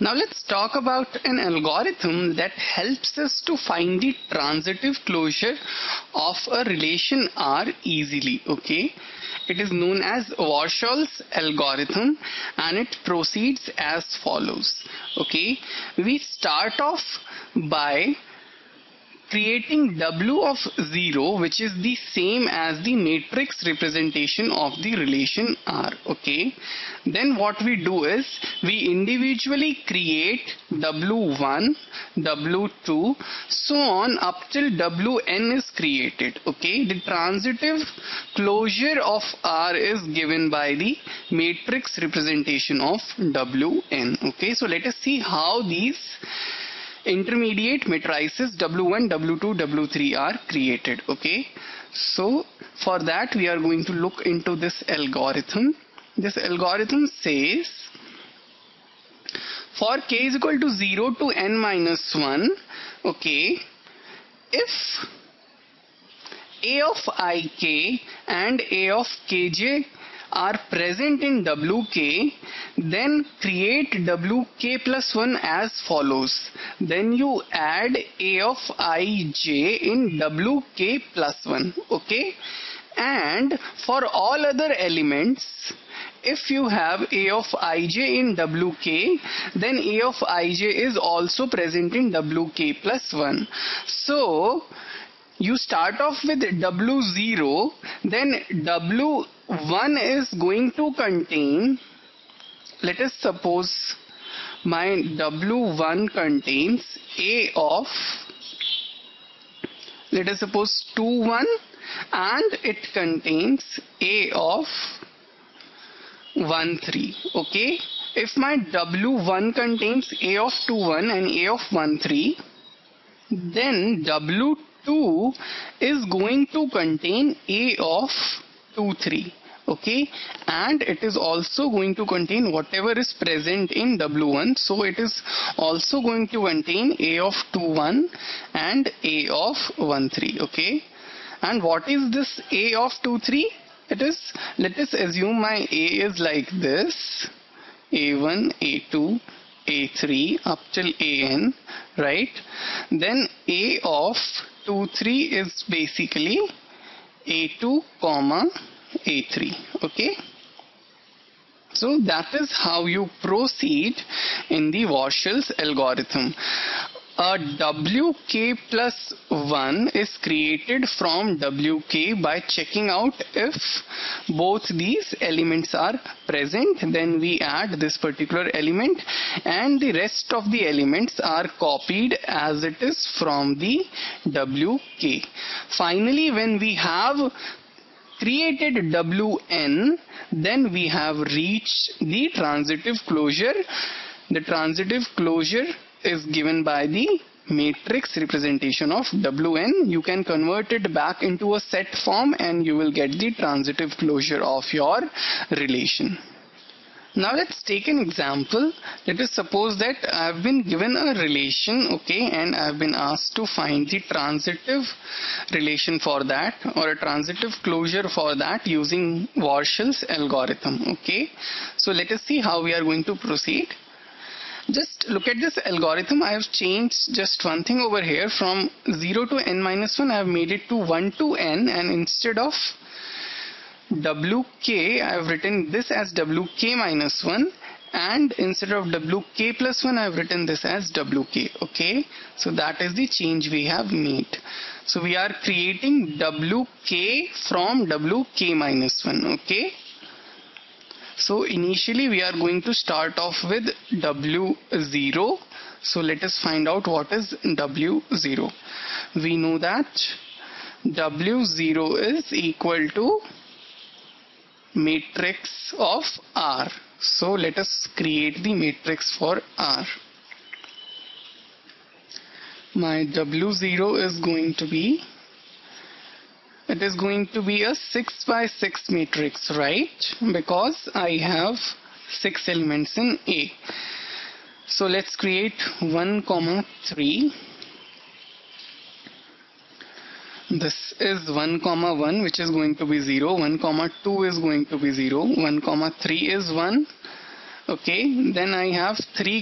Now let's talk about an algorithm that helps us to find the transitive closure of a relation R easily. Okay. It is known as Warshall's algorithm and it proceeds as follows. Okay. We start off by creating W of 0 which is the same as the matrix representation of the relation R okay? Then what we do is we individually create W1 W2 so on up till Wn is created okay? The transitive closure of R is given by the matrix representation of Wn okay? So let us see how these intermediate matrices W1, W2, W3 are created. Okay. So for that we are going to look into this algorithm. This algorithm says for k is equal to 0 to n minus 1 okay if a of ik and a of kj are present in wk then create wk plus 1 as follows. Then you add a of ij in wk plus 1 okay? And for all other elements if you have a of ij in wk then a of ij is also present in wk plus 1 so you start off with W0 then W1 is going to contain let us suppose my W1 contains A of let us suppose 2 1 and it contains A of 1 3 okay? If my W1 contains A of 2 1 and A of 1 3 then W 2 is going to contain A of 2, 3 okay? And it is also going to contain whatever is present in W1 so it is also going to contain A of 2 1 and A of 1 3 okay? And what is this A of 2 3 it is let us assume my A is like this. A1 A2 A3 up till AN right? Then A of 2 3 is basically A2 comma A3 okay? So that is how you proceed in the Warshall's algorithm a wk plus 1 is created from wk by checking out if both these elements are present then we add this particular element and the rest of the elements are copied as it is from the wk finally when we have created wn then we have reached the transitive closure. The transitive closure is given by the matrix representation of Wn. You can convert it back into a set form and you will get the transitive closure of your relation. Now let's take an example. Let us suppose that I have been given a relation, okay, and I have been asked to find the transitive relation for that or a transitive closure for that using Warshall's algorithm, okay. So let us see how we are going to proceed just look at this algorithm. I have changed just one thing over here from 0 to n minus 1 I have made it to 1 to n and instead of wk I have written this as wk minus 1 and instead of wk plus 1 I have written this as wk okay? So that is the change we have made. So we are creating wk from wk minus 1 okay so initially we are going to start off with W0. So let us find out what is W0. We know that W0 is equal to matrix of R. So let us create the matrix for R. My W0 is going to be it is going to be a 6 by 6 matrix right? Because I have 6 elements in A. So let's create 1 comma 3 this is 1 comma 1 which is going to be 0 1 comma 2 is going to be 0 1 comma 3 is 1 okay then I have 3